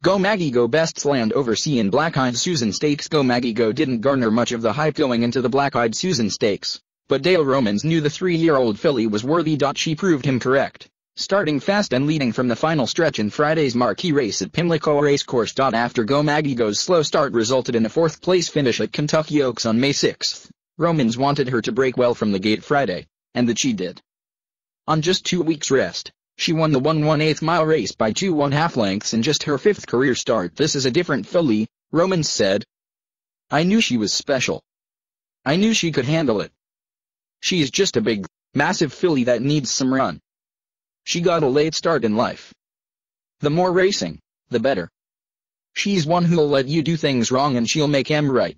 Go Maggie Go Best's Land Over Sea in Black Eyed Susan Stakes Go Maggie Go didn't garner much of the hype going into the Black Eyed Susan Stakes, but Dale Romans knew the three-year-old filly was worthy. She proved him correct, starting fast and leading from the final stretch in Friday's marquee race at Pimlico Racecourse. After Go Maggie Go's slow start resulted in a fourth-place finish at Kentucky Oaks on May 6, Romans wanted her to break well from the gate Friday, and that she did. On just two weeks rest, she won the 1 1 8 mile race by two one half lengths in just her fifth career start. This is a different filly, Romans said. I knew she was special. I knew she could handle it. She is just a big, massive filly that needs some run. She got a late start in life. The more racing, the better. She's one who'll let you do things wrong and she'll make make 'em right.